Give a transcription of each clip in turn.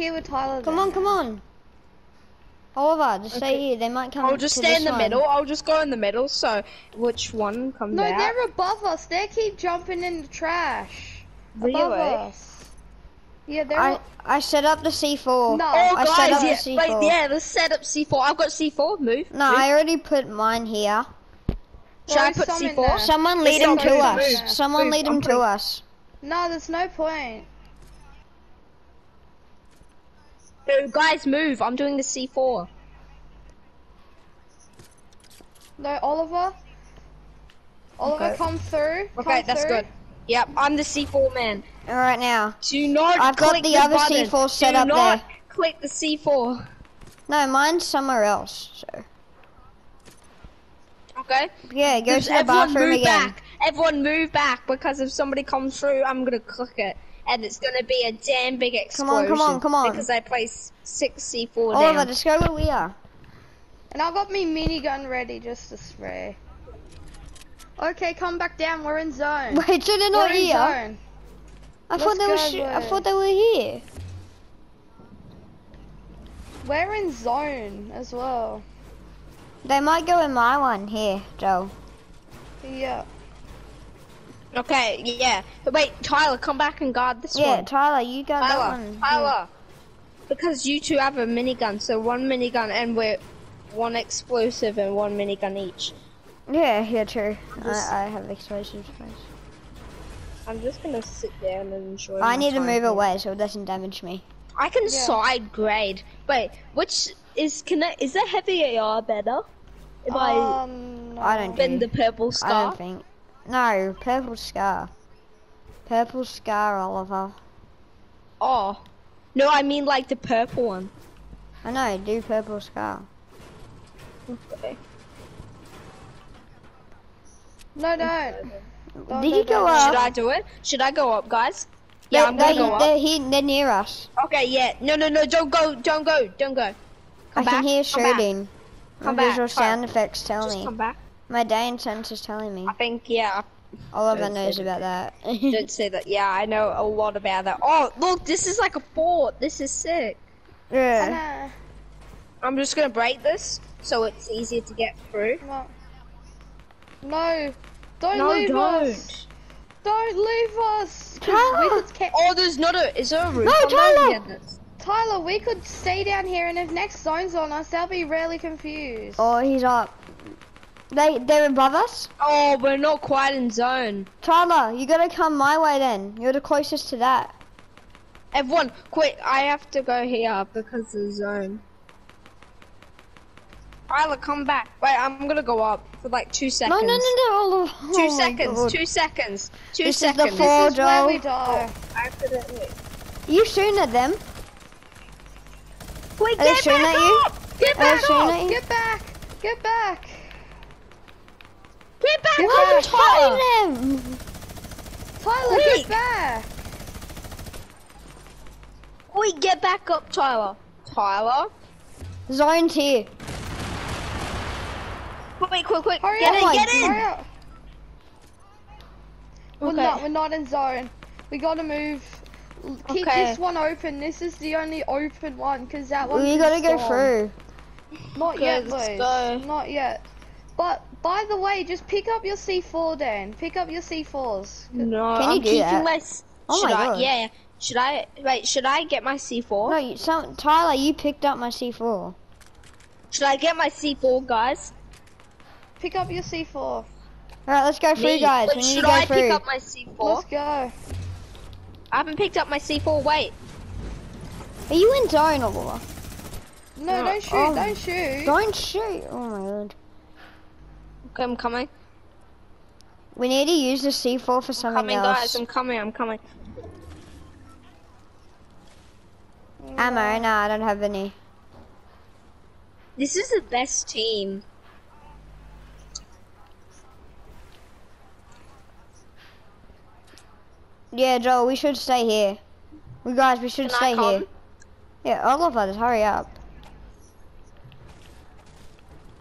here with Tyler. Come then. on, come on. Oh, Oliver, just stay here. They might come. I'll just to stay in the one. middle. I'll just go in the middle. So which one comes No, out? they're above us. They keep jumping in the trash. Above us. Yeah, they're. I I set up the C4. No. Oh, I set up guys, the C4. wait, yeah, let's set up C4. I've got C4. Move. No, move. I already put mine here. Should I put C4? Someone lead Let's him to us. Someone lead him to us. No, there's no point. No, guys, move. I'm doing the C4. No, Oliver. Oliver, Okay. come through. Okay, that's through. good. Yep, I'm the C4 man. All right now. Do not I've got click the other button. C4 set Do up not there. click the C4. No, mine's somewhere else. So Okay? yeah, go Just to the everyone bathroom move again. back. Everyone move back because if somebody comes through, I'm gonna click it. And it's gonna be a damn big explosion. Come on, come on, come on. Because I placed six C4 Oliver, down. just go where we are. And I got me minigun ready just to spray. Okay, come back down. We're in zone. Wait, so they're not We're in here? zone. I thought Let's they were. go, Sh- I thought they were here. We're in zone as well. They might go in my one here, Joe. Yeah. Okay, yeah. But wait, Tyler, come back and guard this Yeah, one. Tyler, you got that one. Tyler. Because you two have a minigun, so one minigun and we're one explosive and one minigun each. Yeah, yeah, true. Just- I, I have explosives. guys. I'm just gonna sit down and enjoy. I my need to move here. away so it doesn't damage me. I can Yeah. side grade. Wait, which is can I, is the heavy AR better? If I Um, I don't no. bend the purple I scar. don't think. No, purple scar. Purple scar, Oliver. Oh, no, I mean like the purple one. I know, do purple scar. Okay. No, don't. Don't, Did you go don't. Should? I do it? Should I go up, guys? Yeah, They- I'm gonna go up. They're, he, they're near us. Okay, yeah. No, no, no. Don't go. Don't go. Don't go. I Come can back, hear come back. shooting. Come back, visual come- sound effects tell Just me. come back. My Dane sense is telling me. I think yeah. Oliver Don't knows about that. Don't say that. Yeah, I know a lot about that. Oh, look, this is like a fort. This is sick. yeah. Nah, I'm just gonna break this so it's easier to get through. no. No. Don't No, leave don't. us. Don't leave us. Tyler. We Oh, there's not a. Is there a roof? No, on there? Tyler. Tyler, we could stay down here, and if next zone's on us, they'll be really confused. Oh, he's up. They they're above us. Oh, we're not quite in zone. Tyler, you gotta come my way then. You're the closest to that. Everyone, quick! I have to go here because of the zone. Tyler, come back. Wait, I'm gonna go up for like two seconds. no, no, no. Oliver. Two oh, oh my seconds. Two seconds. Two This is the seconds. this is where we die. Accidentally. You shooting at them? Wait, Are shooting at you? Get back! you? Get back! Get back! Get back Get up, back. Why Tyler! are them? Tyler, Quick. get back! Wait, get back up, Tyler. Tyler. Zone's here. Quick, quick, quick. Hurry get up! in, my get Hurry in. up! We're Okay. not. We're not in zone. We gotta move. Keep Okay. this one open. This is the only open one, cause that one. We gotta go through. Not Okay, yet, let's boys. go. Not yet. But by the way, just pick up your C4, Dan. Pick up your C4s. No, Can you I'm do keeping that? my. s- Oh should my I? God. Yeah. Should I? Wait. Should I get my C4? No, you, some, Tyler, you picked up my C4. Should I get my C4, guys? Pick up your C4. All right, let's go through, Me. guys. Wait, we need to go I through. pick up my C4? Let's go. I haven't picked up my C4. Wait. Are you in zone, Oliver? No, No, don't shoot. oh. Don't shoot. Don't shoot. Oh my god. Okay, I'm coming. We need to use the C4 for something coming, else. guys. I'm coming. I'm coming. Ammo? No, I don't have any. This is the best team. Yeah, Joel, we should stay here. We guys, we should Can stay here. Yeah, Oliver, just hurry up.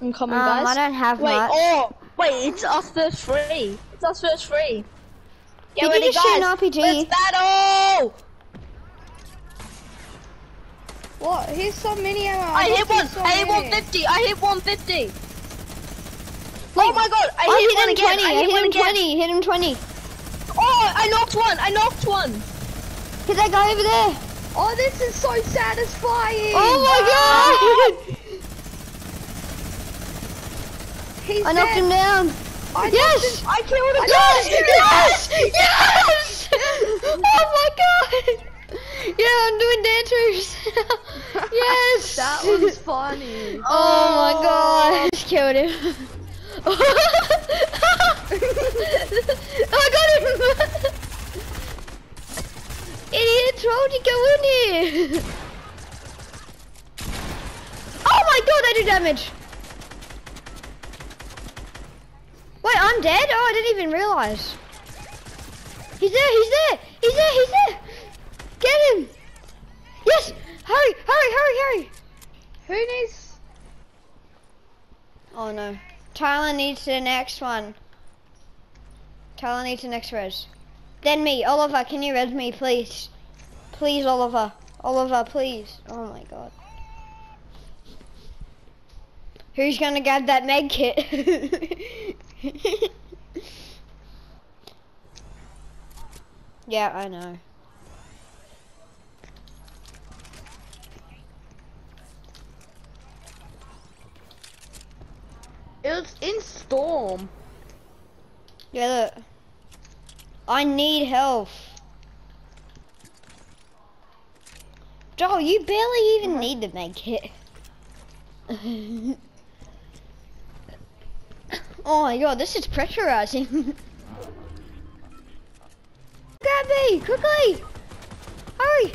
I'm coming, Um, guys. I don't have Wait, much. oh, wait, it's us first free. It's us first free. Get Did you ready, just shoot guys. an RPG? Let's battle! What? Here's some mini ammo. I got hit you one. some I hit 150. I hit 150. Oh my god! I, I hit, hit one him again. 20. I I hit, hit him again. 20. Hit him 20. Oh, I knocked one. I knocked one. Hit that guy over there. Oh, this is so satisfying. Oh my god! He's I knocked dead. him down. I Yes! I killed him. Yes! Yes! Yes! Oh my god! Yeah, I'm doing dancers. yes! That was funny. Oh my oh. god! I just killed him. oh, I got him! Idiot, why would you go in here? Oh my god, I do damage! I'm dead? Oh, I didn't even realize. He's there, he's there, he's there, he's there! Get him! Yes! Hurry, hurry, hurry, hurry! Who needs? Oh no. Tyler needs the next one. Tyler needs the next res. Then me. Oliver, can you res me, please? Please, Oliver. Oliver, please. Oh my god. Who's gonna grab that med kit? yeah, I know. It was in storm. Yeah, look. I need health. Joel, you barely even need to make kit. oh my god, this is pressurizing. Grab me, quickly! Hurry!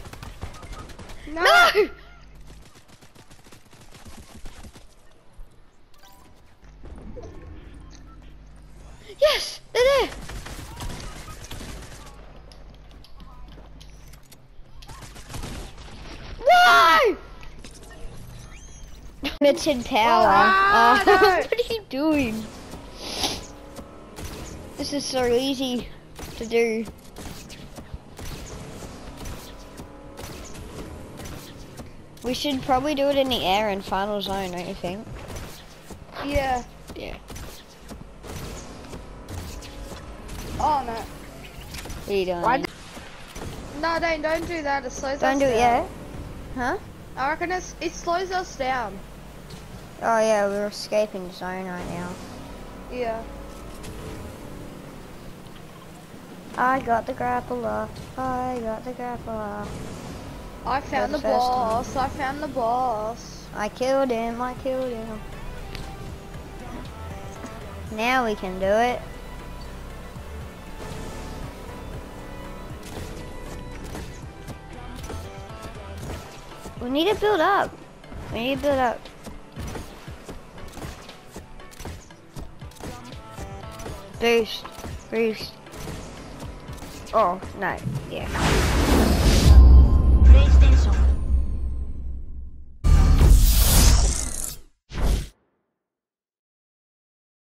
No. No! Yes, they're there. Why? Limited power. Ah, Uh, no. what are you doing? This is so easy to do. We should probably do it in the air in final zone, don't you think? Yeah. Yeah. Oh no. What are you doing? Why No, don't don't do that. It slows us. Don't us do it yet. Huh? I reckon it's, it slows us down. Oh yeah, we're escaping zone right now. Yeah. I got the grappler. I got the grappler. I found the the, boss. I found the boss. I killed him. I killed him. Now we can do it. We need to build up. We need to build up. Boost. Boost. Oh, no. Yeah.